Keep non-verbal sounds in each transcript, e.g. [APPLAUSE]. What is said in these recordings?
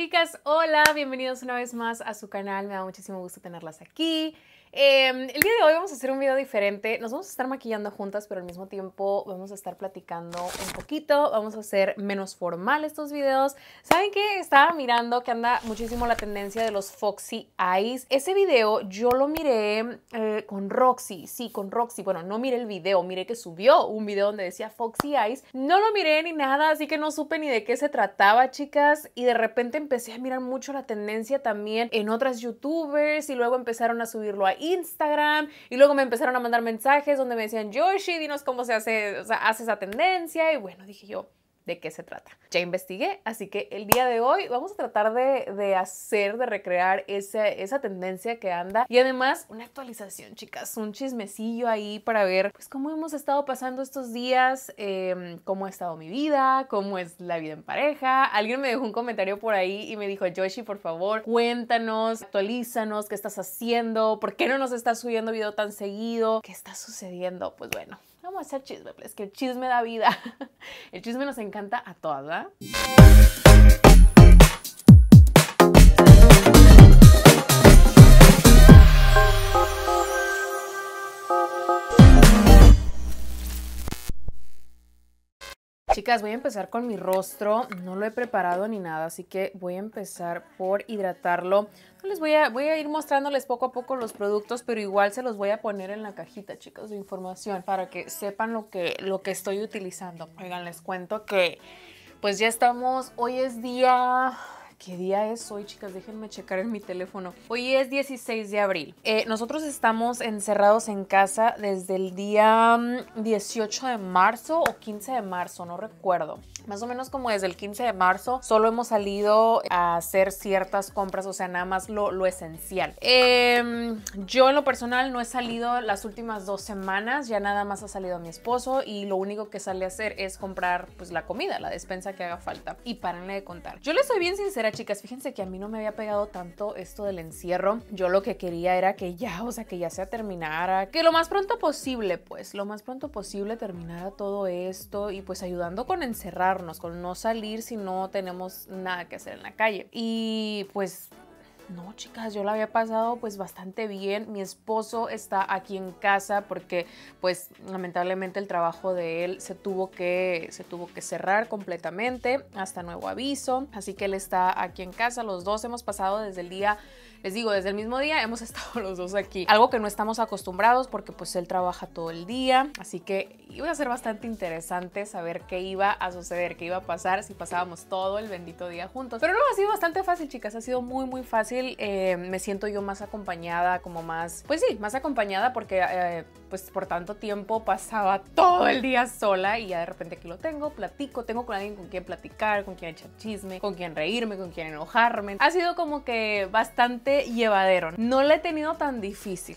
Chicas, hola, bienvenidos una vez más a su canal, me da muchísimo gusto tenerlas aquí. Em, el día de hoy vamos a hacer un video diferente. Nos vamos a estar maquillando juntas, pero al mismo tiempo vamos a estar platicando un poquito. Vamos a hacer menos formal estos videos. ¿Saben qué? Estaba mirando que anda muchísimo la tendencia de los Foxy Eyes. Ese video yo lo miré eh, con Roxy. Sí, con Roxy. Bueno, no miré el video, miré que subió un video donde decía Foxy Eyes. No lo miré ni nada, así que no supe ni de qué se trataba, chicas. Y de repente empecé a mirar mucho la tendencia también en otras youtubers y luego empezaron a subirlo a Instagram y luego me empezaron a mandar mensajes donde me decían, Yoshi, dinos cómo se hace, o sea, hace esa tendencia. Y bueno, dije yo, de qué se trata. Ya investigué, así que el día de hoy vamos a tratar de, hacer, de recrear esa, esa, tendencia que anda y además una actualización, chicas, un chismecillo ahí para ver pues cómo hemos estado pasando estos días, em, cómo ha estado mi vida, cómo es la vida en pareja. Alguien me dejó un comentario por ahí y me dijo, Yoshi, por favor, cuéntanos, actualízanos, qué estás haciendo, por qué no nos estás subiendo video tan seguido, qué está sucediendo. Pues bueno, Vamos a hacer chisme, es que el chisme da vida. [LAUGHS] El chisme nos encanta a todas, ¿verdad? Chicas, voy a empezar con mi rostro. No lo he preparado ni nada, así que voy a empezar por hidratarlo. No les voy a, voy a ir mostrándoles poco a poco los productos, pero igual se los voy a poner en la cajita, chicos, de información para que sepan lo que, lo que estoy utilizando. Oigan, les cuento que pues ya estamos, hoy es día ¿Qué día es hoy, chicas? Déjenme checar en mi teléfono. Hoy es 16 de abril. Eh, nosotros estamos encerrados en casa desde el día 18 mm, de marzo o 15 de marzo, no recuerdo. Más o menos como desde el 15 de marzo, solo hemos salido a hacer ciertas compras, o sea, nada más lo, lo esencial. Em, yo en lo personal no he salido las últimas dos semanas, ya nada más ha salido mi esposo y lo único que sale a hacer es comprar pues la comida, la despensa que haga falta. Y párenle de contar. Yo les soy bien sincera, chicas, fíjense que a mí no me había pegado tanto esto del encierro. Yo lo que quería era que ya, o sea, que ya se terminara, que lo más pronto posible, pues, lo más pronto posible terminara todo esto y pues ayudando con encerrarnos, con no salir si no tenemos nada que hacer en la calle. Y pues no, chicas, yo la había pasado pues bastante bien. Mi esposo está aquí en casa porque pues lamentablemente el trabajo de él se tuvo que se tuvo que cerrar completamente hasta nuevo aviso, así que él está aquí en casa. Los dos hemos pasado desde el día les digo, desde el mismo día hemos [LAUGHS] estado los dos aquí. Algo que no estamos acostumbrados porque pues él trabaja todo el día. Así que iba a ser bastante interesante saber qué iba a suceder, qué iba a pasar si pasábamos todo el bendito día juntos. Pero no, ha sido bastante fácil, chicas. Ha sido muy, muy fácil. Eh, me siento yo más acompañada, como más, pues sí, más acompañada porque eh, pues por tanto tiempo pasaba todo el día sola y ya de repente aquí lo tengo, platico, tengo con alguien con quien platicar, con quien echar chisme, con quien reírme, con quien enojarme. Ha sido como que bastante llevadero. No lo he tenido tan difícil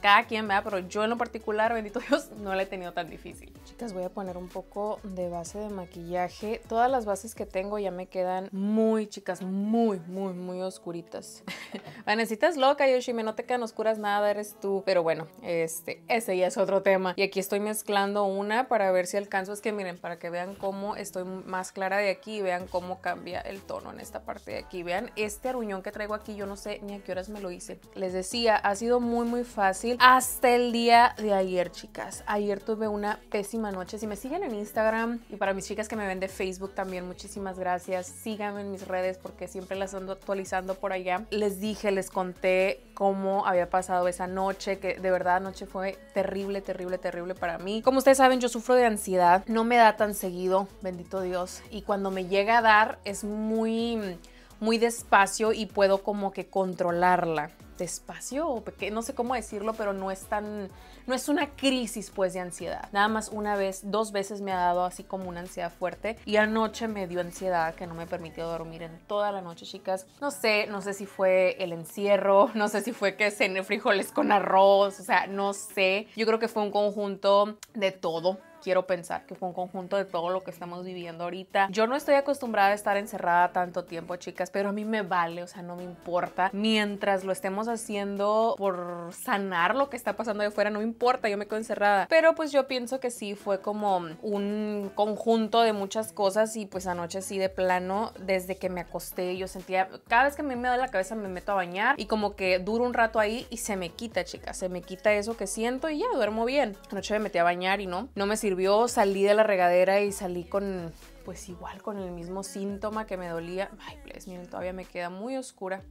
cada quien vea, pero yo en lo particular, bendito [LAUGHS] Dios, no la he tenido tan difícil. Chicas, voy a poner un poco de base de maquillaje. Todas las bases que tengo ya me quedan muy, chicas, muy, muy, muy oscuritas. [LAUGHS] Vanessita es loca, Yoshi, me no te quedan oscuras nada, eres tú. Pero bueno, este, ese ya es otro tema. Y aquí estoy mezclando una para ver si alcanzo. Es que miren, para que vean cómo estoy más clara de aquí y vean cómo cambia el tono en esta parte de aquí. Vean este aruñón que traigo aquí, yo no sé ni a qué horas me lo hice. Les decía, ha sido muy, muy fácil hasta el día de ayer, chicas. Ayer tuve una pésima noche. Si me siguen en Instagram y para mis chicas que me ven de Facebook también, muchísimas gracias. Síganme en mis redes porque siempre las ando actualizando por allá. Les dije, les conté cómo había pasado esa noche, que de verdad anoche fue terrible, terrible, terrible para mí. Como ustedes saben, yo sufro de ansiedad. No me da tan seguido, bendito Dios. Y cuando me llega a dar es muy muy despacio y puedo como que controlarla despacio o no sé cómo decirlo, pero no es tan, no es una crisis pues de ansiedad. Nada más una vez, dos veces me ha dado así como una ansiedad fuerte y anoche me dio ansiedad que no me permitió dormir en toda la noche, chicas. No sé, no sé si fue el encierro, no sé si fue que cené frijoles con arroz, o sea, no sé. Yo creo que fue un conjunto de todo quiero pensar que fue un conjunto de todo lo que estamos viviendo ahorita. Yo no estoy acostumbrada a estar encerrada tanto tiempo, chicas, pero a mí me vale, o sea, no me importa. Mientras lo estemos haciendo por sanar lo que está pasando de afuera, no me importa, yo me quedo encerrada. Pero pues yo pienso que sí, fue como un conjunto de muchas cosas y pues anoche sí de plano, desde que me acosté, yo sentía, cada vez que a mí me da la cabeza me meto a bañar y como que duro un rato ahí y se me quita, chicas, se me quita eso que siento y ya duermo bien. Anoche me metí a bañar y no, no me sirvió, salí de la regadera y salí con pues igual con el mismo síntoma que me dolía. Ay, pues miren, todavía me queda muy oscura.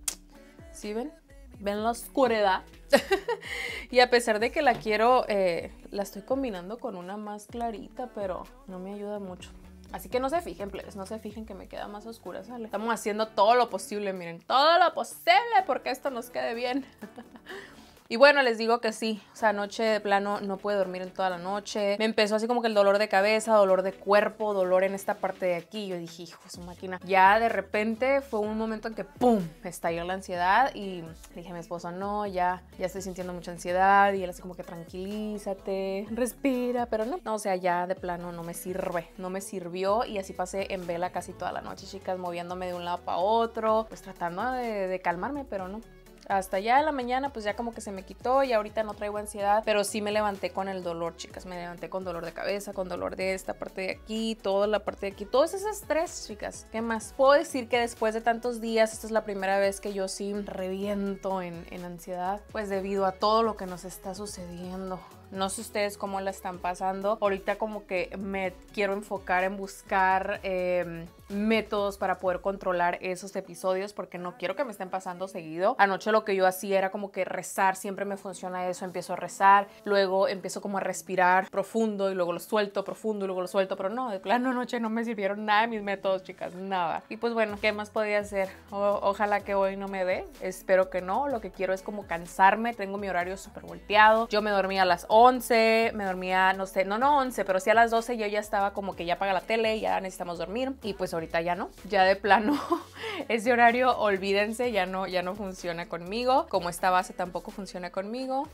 ¿Sí ven? ¿Ven la oscuridad? [LAUGHS] y a pesar de que la quiero, eh, la estoy combinando con una más clarita, pero no me ayuda mucho. Así que no se fijen, plebes, no se fijen que me queda más oscura, ¿sale? Estamos haciendo todo lo posible, miren, todo lo posible porque esto nos quede bien. [LAUGHS] Y bueno, les digo que sí, o sea, anoche de plano no pude dormir en toda la noche. Me empezó así como que el dolor de cabeza, dolor de cuerpo, dolor en esta parte de aquí. Yo dije, hijo, su máquina. Ya de repente fue un momento en que, ¡pum!, estalló la ansiedad y dije a mi esposo, no, ya, ya estoy sintiendo mucha ansiedad. Y él así como que tranquilízate, respira, pero no, no, o sea, ya de plano no me sirve, no me sirvió. Y así pasé en vela casi toda la noche, chicas, moviéndome de un lado para otro, pues tratando de, de calmarme, pero no, hasta ya en la mañana pues ya como que se me quitó y ahorita no traigo ansiedad, pero sí me levanté con el dolor, chicas, me levanté con dolor de cabeza, con dolor de esta parte de aquí, toda la parte de aquí, todos esos estrés, chicas. ¿Qué más? Puedo decir que después de tantos días, esta es la primera vez que yo sí reviento en, en ansiedad, pues debido a todo lo que nos está sucediendo. No sé ustedes cómo la están pasando. Ahorita como que me quiero enfocar en buscar em, métodos para poder controlar esos episodios porque no quiero que me estén pasando seguido. Anoche lo que yo hacía era como que rezar, siempre me funciona eso, empiezo a rezar, luego empiezo como a respirar profundo y luego lo suelto profundo y luego lo suelto, pero no, de plano [LAUGHS] anoche no me sirvieron nada de mis métodos, chicas, nada. Y pues bueno, ¿qué más podía hacer? ojalá que hoy no me dé, espero que no, lo que quiero es como cansarme, tengo mi horario súper volteado, yo me dormí a las 11, me dormía, no sé, no, no 11, pero sí a las 12 yo ya estaba como que ya apaga la tele, ya necesitamos dormir y pues ahorita ya no, ya de plano [LAUGHS] ese horario, olvídense, ya no, ya no funciona conmigo, como esta base tampoco funciona conmigo,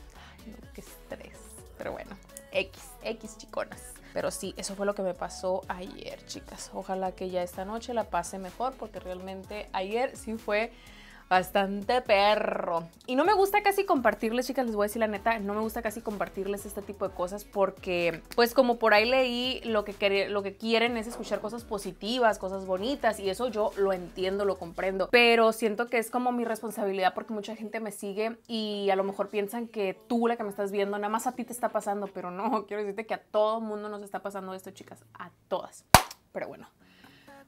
Ay, qué estrés, pero bueno, X, X chiconas. Pero sí, eso fue lo que me pasó ayer, chicas. Ojalá que ya esta noche la pase mejor porque realmente ayer sí fue bastante perro. Y no me gusta casi compartirles, chicas, les voy a decir la neta, no me gusta casi compartirles este tipo de cosas porque, pues como por ahí leí, lo que, lo que quieren es escuchar cosas positivas, cosas bonitas, y eso yo lo entiendo, lo comprendo, pero siento que es como mi responsabilidad porque mucha gente me sigue y a lo mejor piensan que tú, la que me estás viendo, nada más a ti te está pasando, pero no, [LAUGHS] quiero decirte que a todo mundo nos está pasando esto, chicas, a todas. Pero bueno,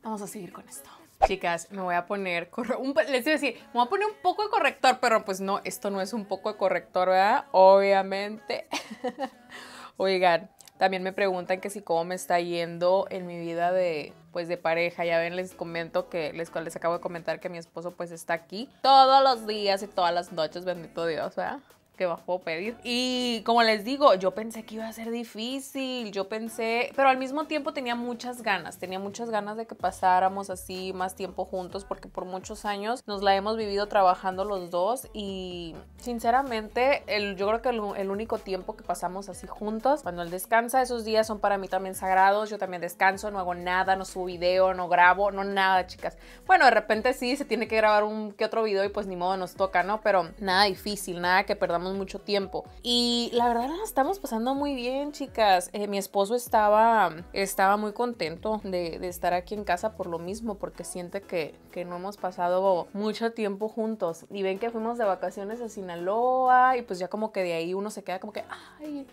vamos a seguir con esto. Chicas, me voy a poner, un, les iba a decir, me voy a poner un poco de corrector, pero pues no, esto no es un poco de corrector, ¿verdad? Obviamente. [LAUGHS] Oigan, también me preguntan que si cómo me está yendo en mi vida de, pues, de pareja. Ya ven, les comento que, les, les acabo de comentar que mi esposo, pues, está aquí todos los días y todas las noches, bendito Dios, ¿verdad? Que más puedo pedir. Y como les digo, yo pensé que iba a ser difícil, yo pensé, pero al mismo tiempo tenía muchas ganas, tenía muchas ganas de que pasáramos así más tiempo juntos porque por muchos años nos la hemos vivido trabajando los dos y sinceramente el, yo creo que el, único tiempo que pasamos así juntos, cuando él descansa, esos días son para mí también sagrados, yo también descanso, no hago nada, no subo video, no grabo, no nada, chicas. Bueno, de repente sí, se tiene que grabar un que otro video y pues ni modo nos toca, ¿no? Pero nada difícil, nada que perdamos mucho tiempo. Y la verdad la estamos pasando muy bien, chicas. Eh, mi esposo estaba, estaba muy contento de, de, estar aquí en casa por lo mismo, porque siente que, que no hemos pasado mucho tiempo juntos. Y ven que fuimos de vacaciones a Sinaloa y pues ya como que de ahí uno se queda como que, ay,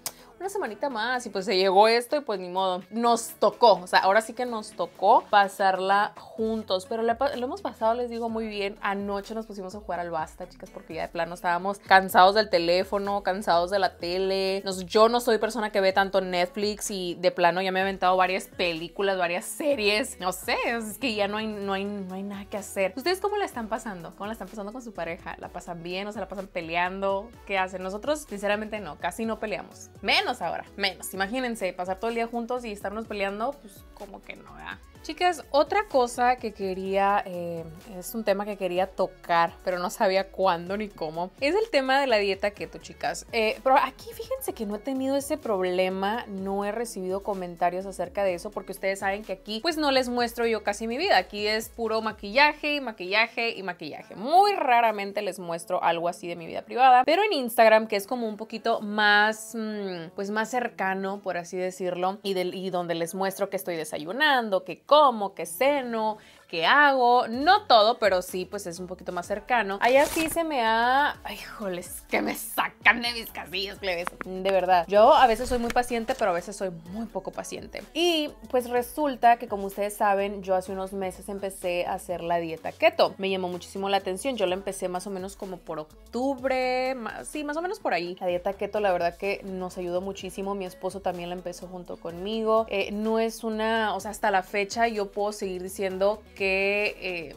una semanita más y pues se llegó esto y pues ni modo. Nos tocó, o sea, ahora sí que nos tocó pasarla juntos, pero lo hemos pasado, les digo, muy bien. Anoche nos pusimos a jugar al basta, chicas, porque ya de plano estábamos cansados del teléfono, cansados de la tele. Nos, yo no soy persona que ve tanto Netflix y de plano ya me he aventado varias películas, varias series. No sé, es que ya no hay, no hay, no hay nada que hacer. ¿Ustedes cómo la están pasando? ¿Cómo la están pasando con su pareja? ¿La pasan bien o se la pasan peleando? ¿Qué hacen? Nosotros, sinceramente, no, casi no peleamos. Menos ahora, menos. Imagínense, pasar todo el día juntos y estarnos peleando, pues como que no, ¿verdad? Chicas, otra cosa que quería, eh, es un tema que quería tocar, pero no sabía cuándo ni cómo, es el tema de la dieta keto, chicas. Eh, pero aquí fíjense que no he tenido ese problema, no he recibido comentarios acerca de eso, porque ustedes saben que aquí pues no les muestro yo casi mi vida, aquí es puro maquillaje, maquillaje y maquillaje. Muy raramente les muestro algo así de mi vida privada, pero en Instagram, que es como un poquito más, mm, pues más cercano, por así decirlo, y, y donde les muestro que estoy desayunando, que como, que ceno, que hago, no todo, pero sí, pues es un poquito más cercano. Allá sí se me ha, ay, joles, que me sacan de mis casillas, plebes, de verdad. Yo a veces soy muy paciente, pero a veces soy muy poco paciente. Y pues resulta que como ustedes saben, yo hace unos meses empecé a hacer la dieta keto. Me llamó muchísimo la atención. Yo la empecé más o menos como por octubre, sí, más o menos por ahí. La dieta keto, la verdad que nos ayudó muchísimo. Mi esposo también la empezó junto conmigo. Eh, no es una, o sea, hasta la fecha yo puedo seguir diciendo que eh,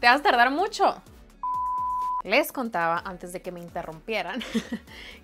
te vas a tardar mucho. Les contaba antes de que me interrumpieran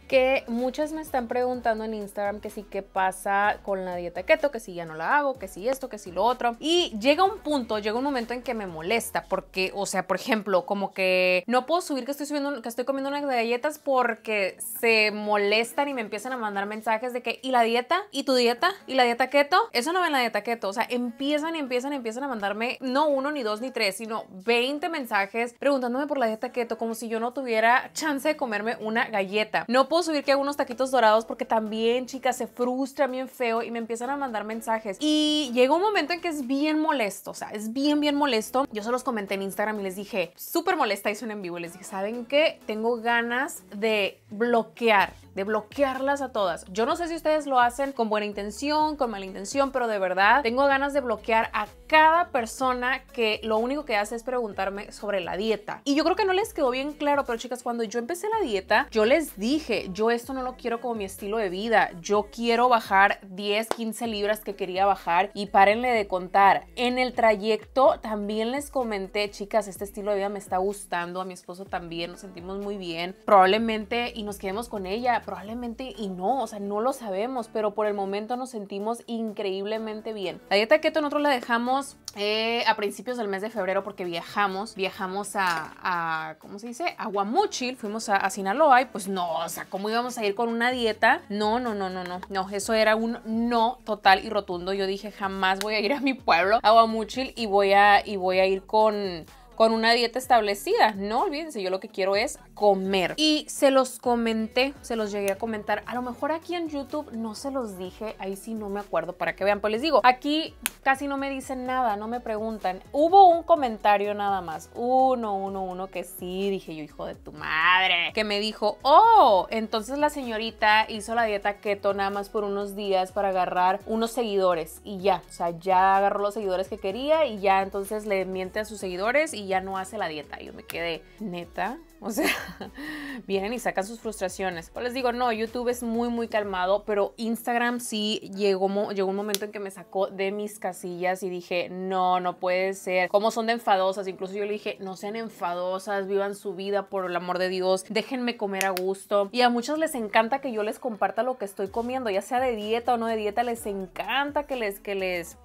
que muchas me están preguntando en Instagram que sí qué pasa con la dieta keto, que si ya no la hago, que si esto, que si lo otro. Y llega un punto, llega un momento en que me molesta porque, o sea, por ejemplo, como que no puedo subir que estoy subiendo, que estoy comiendo unas galletas porque se molestan y me empiezan a mandar mensajes de que, ¿y la dieta? ¿Y tu dieta? ¿Y la dieta keto? Eso no ven la dieta keto. O sea, empiezan y empiezan y empiezan a mandarme no uno, ni dos, ni tres, sino 20 mensajes preguntándome por la dieta keto como si yo no tuviera chance de comerme una galleta. No subir que hago unos taquitos dorados porque también, chicas, se frustra bien feo y me empiezan a mandar mensajes. Y llega un momento en que es bien molesto, o sea, es bien, bien molesto. Yo se los comenté en Instagram y les dije, súper molesta, hice un en vivo. Les dije, ¿saben qué? Tengo ganas de bloquear de bloquearlas a todas. Yo no sé si ustedes lo hacen con buena intención, con mala intención, pero de verdad tengo ganas de bloquear a cada persona que lo único que hace es preguntarme sobre la dieta. Y yo creo que no les quedó bien claro, pero chicas, cuando yo empecé la dieta, yo les dije, yo esto no lo quiero como mi estilo de vida. Yo quiero bajar 10, 15 libras que quería bajar y párenle de contar. En el trayecto también les comenté, chicas, este estilo de vida me está gustando, a mi esposo también, nos sentimos muy bien. Probablemente y nos quedemos con ella probablemente y no, o sea, no lo sabemos, pero por el momento nos sentimos increíblemente bien. La dieta keto nosotros la dejamos eh, a principios del mes de febrero porque viajamos, viajamos a, ¿cómo se dice? A Guamuchil, fuimos a, a, Sinaloa y pues no, o sea, ¿cómo íbamos a ir con una dieta? No, no, no, no, no, no, eso era un no total y rotundo. Yo dije, jamás voy a ir a mi pueblo, a Guamuchil y voy a, y voy a ir con con una dieta establecida. No olvídense, yo lo que quiero es comer. Y se los comenté, se los llegué a comentar. A lo mejor aquí en YouTube no se los dije, ahí sí no me acuerdo para que vean. Pues les digo, aquí casi no me dicen nada, no me preguntan. Hubo un comentario nada más, uno, uno, uno que sí, dije yo, hijo de tu madre, que me dijo, oh, entonces la señorita hizo la dieta keto nada más por unos días para agarrar unos seguidores y ya, o sea, ya agarró los seguidores que quería y ya entonces le miente a sus seguidores ya no hace la dieta. Yo me quedé, neta, o sea, [LAUGHS] vienen y sacan sus frustraciones. Pues les digo, no, YouTube es muy, muy calmado, pero Instagram sí llegó, llegó un momento en que me sacó de mis casillas y dije, no, no puede ser. ¿Cómo son de enfadosas? Incluso yo le dije, no sean enfadosas, vivan su vida por el amor de Dios, déjenme comer a gusto. Y a muchos les encanta que yo les comparta lo que estoy comiendo, ya sea de dieta o no de dieta, les encanta que les, que les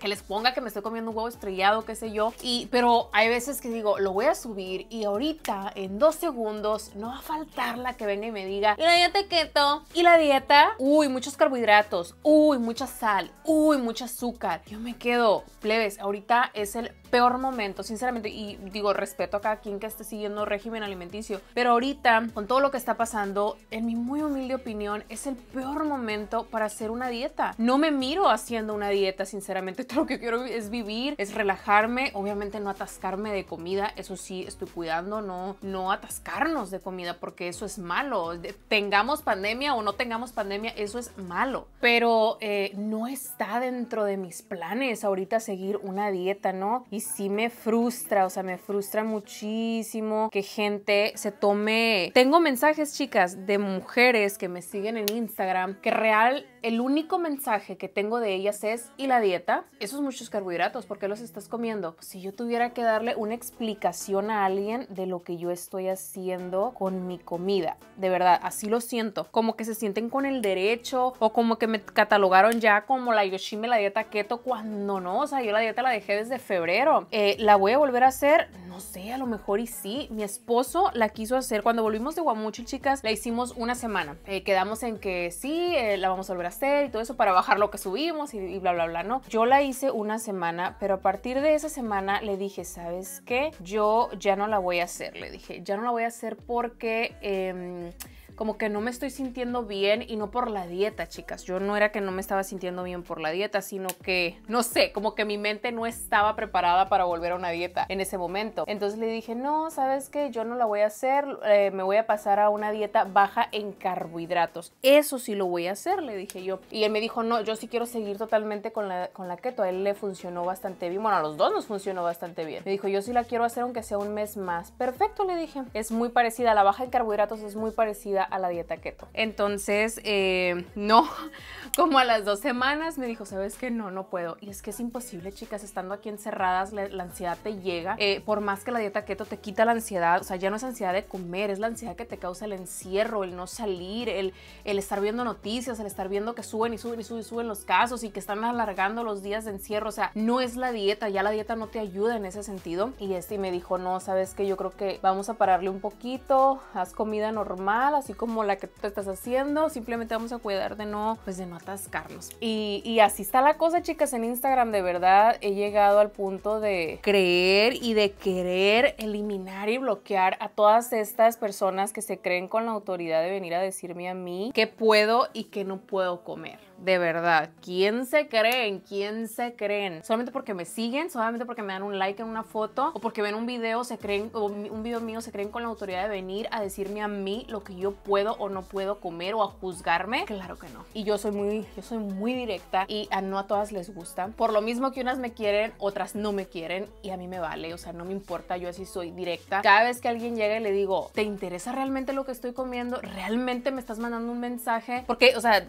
que les ponga que me estoy comiendo un huevo estrellado, qué sé yo. Y, pero hay veces que digo, lo voy a subir y ahorita en dos segundos no va a faltar la que venga y me diga, y la dieta keto, y la dieta, uy, muchos carbohidratos, uy, mucha sal, uy, mucho azúcar. Yo me quedo, plebes, ahorita es el peor momento, sinceramente, y digo, respeto a cada quien que esté siguiendo régimen alimenticio, pero ahorita, con todo lo que está pasando, en mi muy humilde opinión, es el peor momento para hacer una dieta. No me miro haciendo una dieta, sinceramente, [LAUGHS] todo lo que quiero es vivir, es relajarme, obviamente no atascarme de comida, eso sí, estoy cuidando, no, no atascarnos de comida, porque eso es malo. Tengamos pandemia o no tengamos pandemia, eso es malo, pero eh, no está dentro de mis planes ahorita seguir una dieta, ¿no? Sí me frustra, o sea, me frustra muchísimo que gente se tome... Tengo mensajes, chicas, de mujeres que me siguen en Instagram que real el único mensaje que tengo de ellas es, ¿y la dieta? Esos muchos carbohidratos, ¿por qué los estás comiendo? Pues si yo tuviera que darle una explicación a alguien de lo que yo estoy haciendo con mi comida, de verdad, así lo siento, como que se sienten con el derecho o como que me catalogaron ya como la Yoshime, la dieta keto, cuando no, o sea, yo la dieta la dejé desde febrero. Eh, ¿La voy a volver a hacer? No sé, a lo mejor y sí. Mi esposo la quiso hacer cuando volvimos de Guamuchil, chicas, la hicimos una semana. Eh, quedamos en que sí, eh, la vamos a volver a y todo eso para bajar lo que subimos y, bla, bla, bla, ¿no? Yo la hice una semana, pero a partir de esa semana le dije, ¿sabes qué? Yo ya no la voy a hacer, le dije, ya no la voy a hacer porque... Em, como que no me estoy sintiendo bien y no por la dieta, chicas. Yo no era que no me estaba sintiendo bien por la dieta, sino que, no sé, como que mi mente no estaba preparada para volver a una dieta en ese momento. Entonces le dije, no, sabes qué, yo no la voy a hacer, eh, me voy a pasar a una dieta baja en carbohidratos. Eso sí lo voy a hacer, le dije yo. Y él me dijo, no, yo sí quiero seguir totalmente con la, con la keto. A él le funcionó bastante bien. Bueno, a los dos nos funcionó bastante bien. Me dijo, yo sí la quiero hacer aunque sea un mes más. Perfecto, le dije. Es muy parecida, la baja en carbohidratos es muy parecida a la dieta keto. Entonces, eh, no, [LAUGHS] como a las dos semanas me dijo, ¿sabes qué? No, no puedo. Y es que es imposible, chicas, estando aquí encerradas, la, ansiedad te llega. Eh, por más que la dieta keto te quita la ansiedad, o sea, ya no es ansiedad de comer, es la ansiedad que te causa el encierro, el no salir, el, el estar viendo noticias, el estar viendo que suben y suben y suben y suben los casos y que están alargando los días de encierro. O sea, no es la dieta, ya la dieta no te ayuda en ese sentido. Y este me dijo, no, ¿sabes qué? Yo creo que vamos a pararle un poquito, haz comida normal, así como la que tú estás haciendo, simplemente vamos a cuidar de no, pues de no atascarnos. Y, y así está la cosa, chicas, en Instagram, de verdad he llegado al punto de creer y de querer eliminar y bloquear a todas estas personas que se creen con la autoridad de venir a decirme a mí qué puedo y qué no puedo comer de verdad, ¿quién se creen? ¿Quién se creen? Solamente porque me siguen, solamente porque me dan un like en una foto o porque ven un video, se creen, o un video mío, se creen con la autoridad de venir a decirme a mí lo que yo puedo o no puedo comer o a juzgarme. Claro que no. Y yo soy muy, yo soy muy directa y a no a todas les gusta. Por lo mismo que unas me quieren, otras no me quieren y a mí me vale, o sea, no me importa, yo así soy directa. Cada vez que alguien llega y le digo, ¿te interesa realmente lo que estoy comiendo? ¿Realmente me estás mandando un mensaje? Porque, o sea,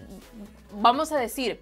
vamos a decir,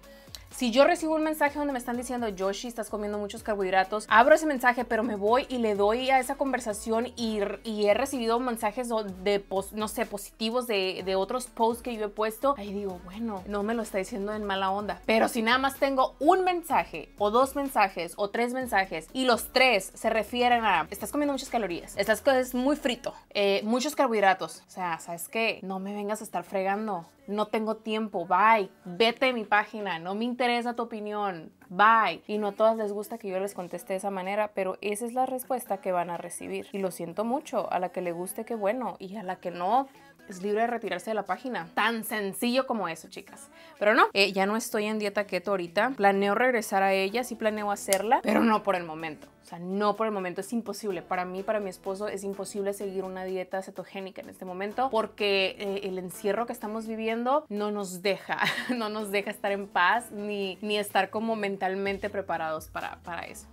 si yo recibo un mensaje donde me están diciendo, Yoshi, estás comiendo muchos carbohidratos, abro ese mensaje, pero me voy y le doy a esa conversación y, he recibido mensajes de, no sé, positivos de, otros posts que yo he puesto. Ahí digo, bueno, no me lo está diciendo en mala onda. Pero si nada más tengo un mensaje o dos mensajes o tres mensajes y los tres se refieren a, estás comiendo muchas calorías, estás es muy frito, eh, muchos carbohidratos. O sea, ¿sabes qué? No me vengas a estar fregando no tengo tiempo, bye, vete de mi página, no me interesa tu opinión, bye. Y no a todas les gusta que yo les conteste de esa manera, pero esa es la respuesta que van a recibir. Y lo siento mucho, a la que le guste, qué bueno, y a la que no, es libre de retirarse de la página. Tan sencillo como eso, chicas. Pero no, eh, ya no estoy en dieta keto ahorita. Planeo regresar a ella, sí planeo hacerla, pero no por el momento. O sea, no por el momento, es imposible. Para mí, para mi esposo, es imposible seguir una dieta cetogénica en este momento porque eh, el encierro que estamos viviendo no nos deja, [LAUGHS] no nos deja estar en paz ni, ni estar como mentalmente preparados para, para eso.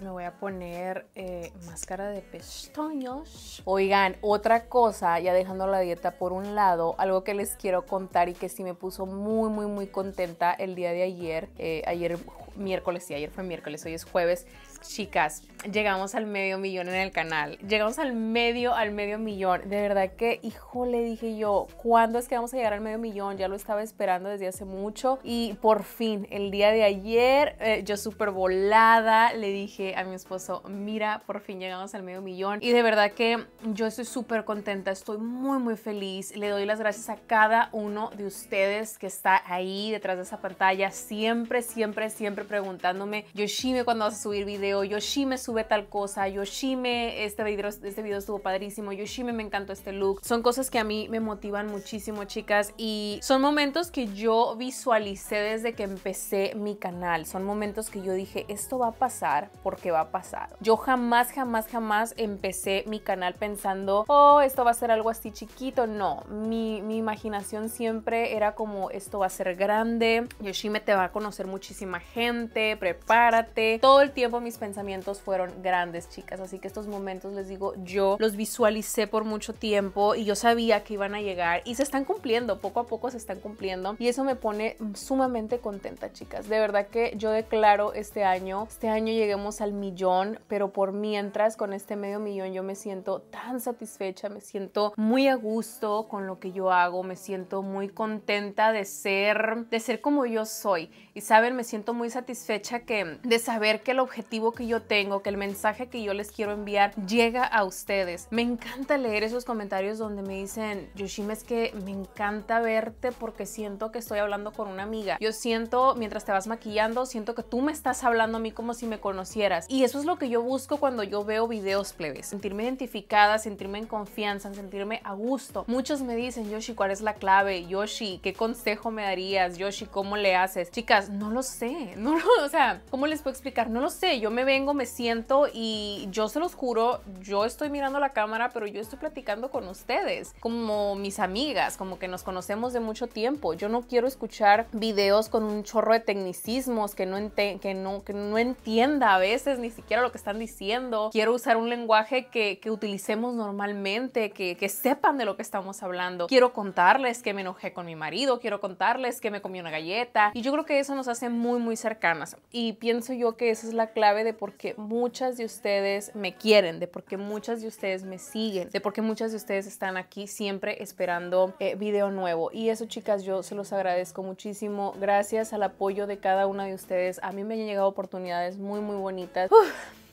Me voy a poner eh, máscara de pestañas. Oigan, otra cosa, ya dejando la dieta por un lado, algo que les quiero contar y que sí me puso muy, muy, muy contenta el día de ayer. Eh, ayer miércoles, sí, ayer fue miércoles, hoy es jueves. Chicas, llegamos al medio millón en el canal. Llegamos al medio, al medio millón. De verdad que, híjole, dije yo, ¿cuándo es que vamos a llegar al medio millón? Ya lo estaba esperando desde hace mucho. Y por fin, el día de ayer, eh, yo súper volada, le dije a mi esposo, mira, por fin llegamos al medio millón. Y de verdad que yo estoy súper contenta, estoy muy, muy feliz. Le doy las gracias a cada uno de ustedes que está ahí detrás de esa pantalla, siempre, siempre, siempre preguntándome, Yoshime, ¿cuándo vas a subir video? Yoshime sube tal cosa, Yoshime, este video, este video estuvo padrísimo, Yoshime me encantó este look. Son cosas que a mí me motivan muchísimo, chicas, y son momentos que yo visualicé desde que empecé mi canal. Son momentos que yo dije, esto va a pasar porque va a pasar. Yo jamás, jamás, jamás empecé mi canal pensando, oh, esto va a ser algo así chiquito. No, mi, mi imaginación siempre era como, esto va a ser grande, Yoshime te va a conocer muchísima gente, prepárate. Todo el tiempo mis pensamientos fueron grandes, chicas. Así que estos momentos, les digo, yo los visualicé por mucho tiempo y yo sabía que iban a llegar y se están cumpliendo, poco a poco se están cumpliendo y eso me pone sumamente contenta, chicas. De verdad que yo declaro este año, este año lleguemos al millón, pero por mientras con este medio millón yo me siento tan satisfecha, me siento muy a gusto con lo que yo hago, me siento muy contenta de ser, de ser como yo soy. Y saben, me siento muy satisfecha que, de saber que el objetivo que yo tengo, que el mensaje que yo les quiero enviar llega a ustedes. Me encanta leer esos comentarios donde me dicen, Yoshima, es que me encanta verte porque siento que estoy hablando con una amiga. Yo siento, mientras te vas maquillando, siento que tú me estás hablando a mí como si me conocieras. Y eso es lo que yo busco cuando yo veo videos plebes. Sentirme identificada, sentirme en confianza, sentirme a gusto. Muchos me dicen, Yoshi, ¿cuál es la clave? Yoshi, ¿qué consejo me darías? Yoshi, ¿cómo le haces? Chicas, no lo sé. No, o sea, ¿cómo les puedo explicar? No lo sé. Yo me vengo, me siento y yo se los juro, yo estoy mirando la cámara, pero yo estoy platicando con ustedes, como mis amigas, como que nos conocemos de mucho tiempo. Yo no quiero escuchar videos con un chorro de tecnicismos que no, que no, que no entienda a veces ni siquiera lo que están diciendo. Quiero usar un lenguaje que, que utilicemos normalmente, que, que sepan de lo que estamos hablando. Quiero contarles que me enojé con mi marido, quiero contarles que me comí una galleta y yo creo que eso nos hace muy, muy cercanas. Y pienso yo que esa es la clave de por qué muchas de ustedes me quieren, de por qué muchas de ustedes me siguen, de por qué muchas de ustedes están aquí siempre esperando eh, video nuevo. Y eso, chicas, yo se los agradezco muchísimo. Gracias al apoyo de cada una de ustedes. A mí me han llegado oportunidades muy, muy bonitas.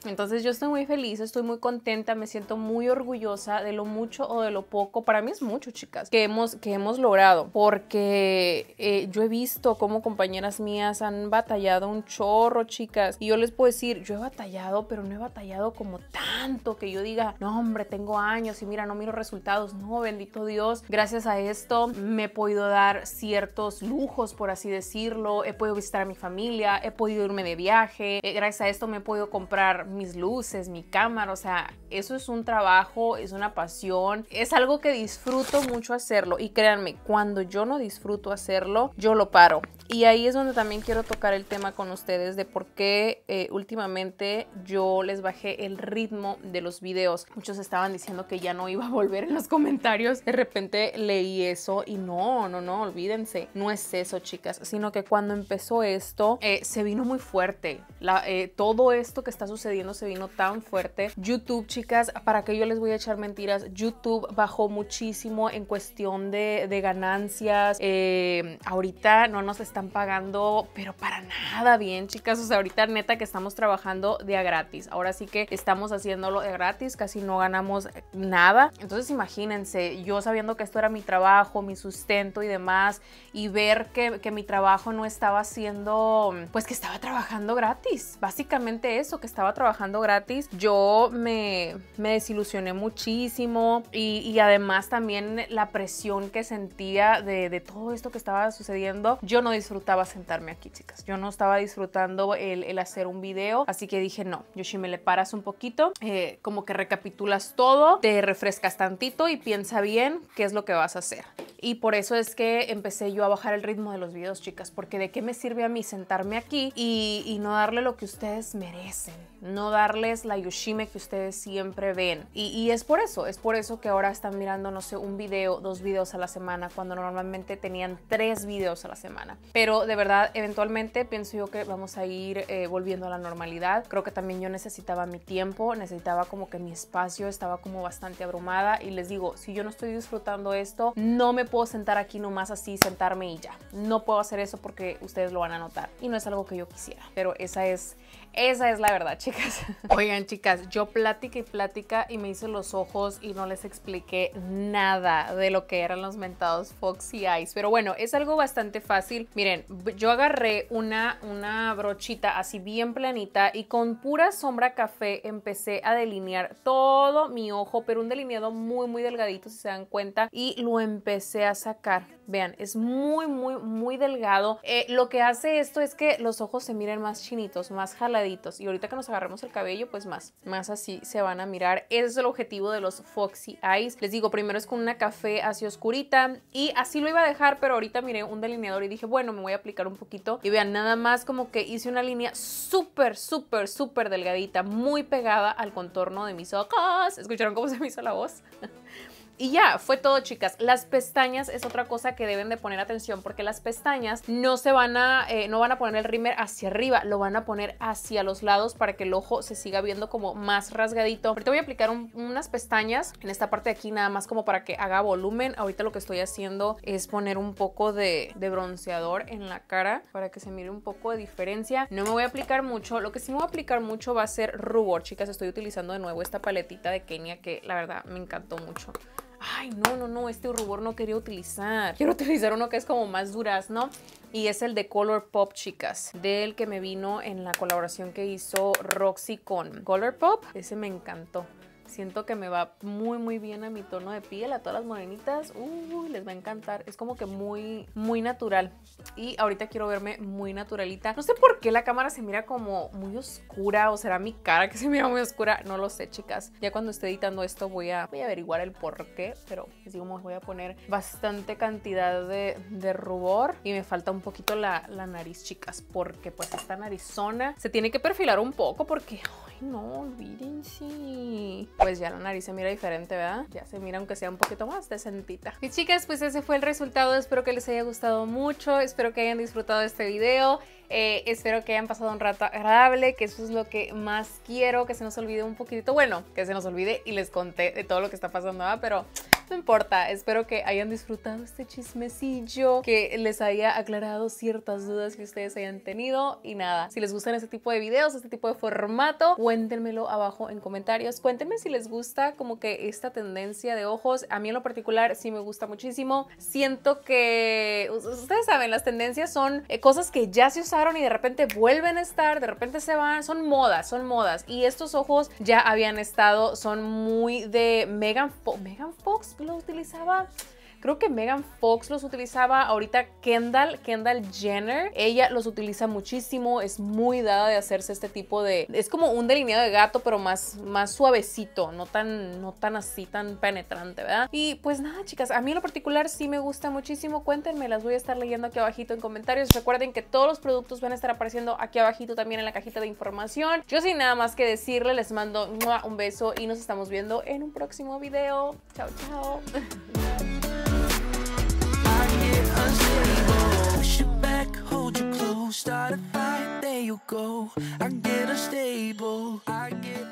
Entonces yo estoy muy feliz, estoy muy contenta, me siento muy orgullosa de lo mucho o de lo poco, para mí es mucho chicas, que hemos, que hemos logrado, porque eh, yo he visto cómo compañeras mías han batallado un chorro chicas, y yo les puedo decir, yo he batallado, pero no he batallado como tanto que yo diga, no hombre, tengo años y mira, no miro resultados, no, bendito Dios, gracias a esto me he podido dar ciertos lujos, por así decirlo, he podido visitar a mi familia, he podido irme de viaje, eh, gracias a esto me he podido comprar mis luces, mi cámara, o sea, eso es un trabajo, es una pasión, es algo que disfruto mucho hacerlo y créanme, cuando yo no disfruto hacerlo, yo lo paro. Y ahí es donde también quiero tocar el tema con ustedes de por qué eh, últimamente yo les bajé el ritmo de los videos. Muchos estaban diciendo que ya no iba a volver en los comentarios. De repente leí eso y no, no, no, olvídense. No es eso, chicas, sino que cuando empezó esto, eh, se vino muy fuerte. Eh, todo esto que está sucediendo se vino tan fuerte. YouTube, chicas, para que yo les voy a echar mentiras, YouTube bajó muchísimo en cuestión de, de ganancias. ahorita no nos está pagando, pero para nada bien, chicas. O sea, ahorita neta que estamos trabajando de a gratis. Ahora sí que estamos haciéndolo de gratis, casi no ganamos nada. Entonces imagínense, yo sabiendo que esto era mi trabajo, mi sustento y demás, y ver que, que mi trabajo no estaba haciendo, pues que estaba trabajando gratis. Básicamente eso, que estaba trabajando gratis. Yo me, me desilusioné muchísimo y, y además también la presión que sentía de, de todo esto que estaba sucediendo. Yo no disfrutaba sentarme aquí, chicas. Yo no estaba disfrutando el, hacer un video, así que dije, no, Yoshi, me le paras un poquito, eh, como que recapitulas todo, te refrescas tantito y piensa bien qué es lo que vas a hacer. Y por eso es que empecé yo a bajar el ritmo de los videos, chicas, porque de qué me sirve a mí sentarme aquí y, y no darle lo que ustedes merecen no darles la Yoshime que ustedes siempre ven. Y, es por eso, es por eso que ahora están mirando, no sé, un video, dos videos a la semana, cuando normalmente tenían tres videos a la semana. Pero de verdad, eventualmente pienso yo que vamos a ir eh, volviendo a la normalidad. Creo que también yo necesitaba mi tiempo, necesitaba como que mi espacio estaba como bastante abrumada. Y les digo, si yo no estoy disfrutando esto, no me puedo sentar aquí nomás así, sentarme y ya. No puedo hacer eso porque ustedes lo van a notar. Y no es algo que yo quisiera, pero esa es esa es la verdad, chicas. [LAUGHS] Oigan, chicas, yo plática y plática y me hice los ojos y no les expliqué nada de lo que eran los mentados Foxy Eyes. Pero bueno, es algo bastante fácil. Miren, yo agarré una, una brochita así bien planita y con pura sombra café empecé a delinear todo mi ojo, pero un delineado muy, muy delgadito, si se dan cuenta, y lo empecé a sacar. Vean, es muy, muy, muy delgado. Eh, lo que hace esto es que los ojos se miren más chinitos, más jalados Y ahorita que nos agarremos el cabello, pues más, más así se van a mirar. Ese es el objetivo de los Foxy Eyes. Les digo, primero es con una café así oscurita y así lo iba a dejar, pero ahorita miré un delineador y dije, bueno, me voy a aplicar un poquito. Y vean, nada más como que hice una línea súper, súper, súper delgadita, muy pegada al contorno de mis ojos. ¿Escucharon cómo se me hizo la voz? [LAUGHS] Y ya, fue todo chicas. Las pestañas es otra cosa que deben de poner atención porque las pestañas no se van a, eh, no van a poner el rímer hacia arriba, lo van a poner hacia los lados para que el ojo se siga viendo como más rasgadito. Ahorita voy a aplicar unas pestañas en esta parte de aquí nada más como para que haga volumen. Ahorita lo que estoy haciendo es poner un poco de, de bronceador en la cara para que se mire un poco de diferencia. No me voy a aplicar mucho, lo que sí me voy a aplicar mucho va a ser rubor, chicas. Estoy utilizando de nuevo esta paletita de Kenia que la verdad me encantó mucho ay, no, no, no, este rubor no quería utilizar. Quiero utilizar uno que es como más durazno y es el de Color Pop, chicas, del que me vino en la colaboración que hizo Roxy con Color Pop. Ese me encantó. Siento que me va muy muy bien a mi tono de piel, a todas las morenitas. Uy, les va a encantar. Es como que muy, muy natural. Y ahorita quiero verme muy naturalita. No sé por qué la cámara se mira como muy oscura o será mi cara que se mira muy oscura. No lo sé, chicas. Ya cuando esté editando esto voy a, voy a averiguar el por qué. Pero les digo, voy a poner bastante cantidad de, de rubor. Y me falta un poquito la, la nariz, chicas. Porque pues esta narizona se tiene que perfilar un poco porque no, olvídense. Pues ya la nariz se mira diferente, ¿verdad? Ya se mira aunque sea un poquito más decentita. Y chicas, pues ese fue el resultado. Espero que les haya gustado mucho. Espero que hayan disfrutado este video. Eh, espero que hayan pasado un rato agradable, que eso es lo que más quiero, que se nos olvide un poquito. Bueno, que se nos olvide y les conté de todo lo que está pasando, ¿verdad? Pero no importa, espero que hayan disfrutado este chismecillo, que les haya aclarado ciertas dudas que ustedes hayan tenido. Y nada, si les gustan este tipo de videos, este tipo de formato, cuéntenmelo abajo en comentarios, cuéntenme si les gusta como que esta tendencia de ojos, a mí en lo particular sí me gusta muchísimo, siento que ustedes saben, las tendencias son eh, cosas que ya se usaron y de repente vuelven a estar, de repente se van, son modas, son modas. Y estos ojos ya habían estado, son muy de Megan, Megan Fox, lo utilizaba Creo que Megan Fox los utilizaba, ahorita Kendall, Kendall Jenner, ella los utiliza muchísimo, es muy dada de hacerse este tipo de... Es como un delineado de gato, pero más, más suavecito, no tan, no tan así, tan penetrante, ¿verdad? Y pues nada, chicas, a mí en lo particular sí me gusta muchísimo, cuéntenme, las voy a estar leyendo aquí abajito en comentarios. Recuerden que todos los productos van a estar apareciendo aquí abajito también en la cajita de información. Yo sin nada más que decirle, les mando un beso y nos estamos viendo en un próximo video. Chao, chao. [LAUGHS] start a fight, there you go. I get unstable. I get